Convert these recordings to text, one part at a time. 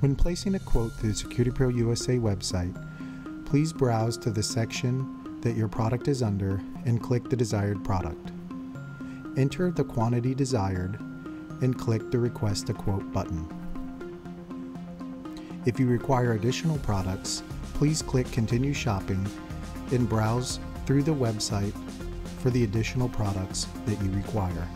When placing a quote through the Security Pro USA website, please browse to the section that your product is under and click the desired product. Enter the quantity desired and click the Request a Quote button. If you require additional products, please click Continue Shopping and browse through the website for the additional products that you require.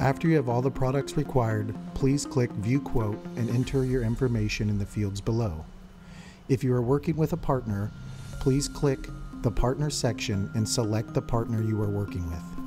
After you have all the products required, please click View Quote and enter your information in the fields below. If you are working with a partner, please click the Partner section and select the partner you are working with.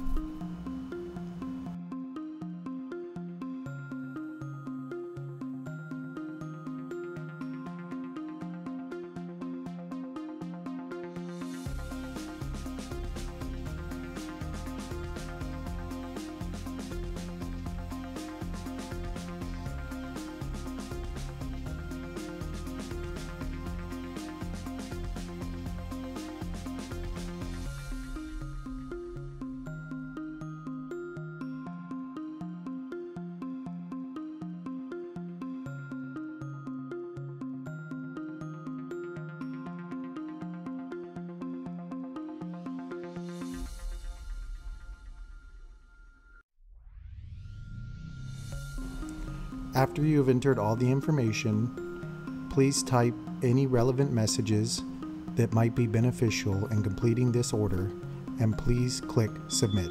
After you have entered all the information, please type any relevant messages that might be beneficial in completing this order and please click Submit.